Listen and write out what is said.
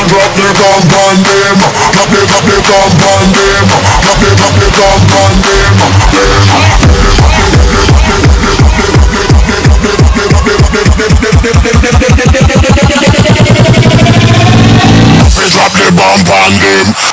One drop the bomb on them. Drop the drop the bomb on them. Drop the drop the bomb on them. Drop the bomb on them.